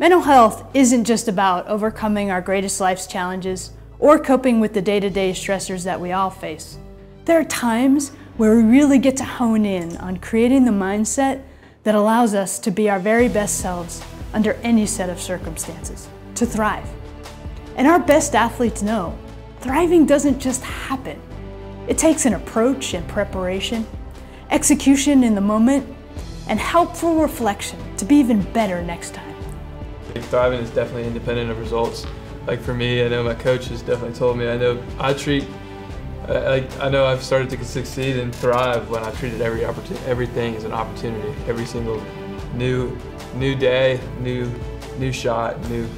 Mental health isn't just about overcoming our greatest life's challenges or coping with the day-to-day stressors that we all face. There are times where we really get to hone in on creating the mindset that allows us to be our very best selves under any set of circumstances, to thrive. And our best athletes know thriving doesn't just happen. It takes an approach and preparation, execution in the moment, and helpful reflection to be even better next time. Thriving is definitely independent of results. Like for me, I know my coach has definitely told me, I know I treat, I, I know I've started to succeed and thrive when I treated every opportunity, everything as an opportunity. Every single new, new day, new, new shot, new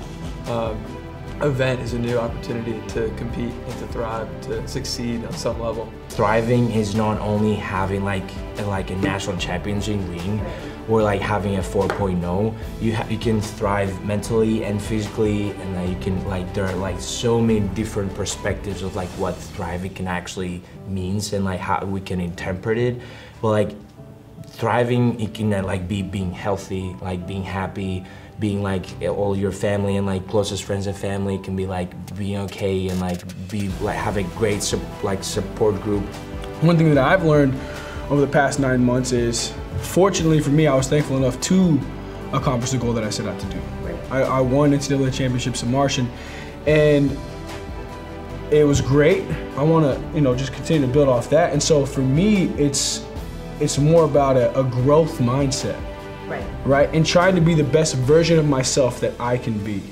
um, event is a new opportunity to compete and to thrive, to succeed on some level. Thriving is not only having like a, like a national championship ring or like having a 4.0. You you can thrive mentally and physically, and uh, you can like there are like so many different perspectives of like what thriving can actually means and like how we can interpret it. But like thriving, it can like be being healthy, like being happy, being like all your family and like closest friends and family can be like being okay and like be like have a great like support group. One thing that I've learned over the past nine months is, fortunately for me, I was thankful enough to accomplish the goal that I set out to do. I, I won NCAA championships in Martian, and it was great. I want to, you know, just continue to build off that. And so for me, it's it's more about a, a growth mindset. Right. Right? And trying to be the best version of myself that I can be.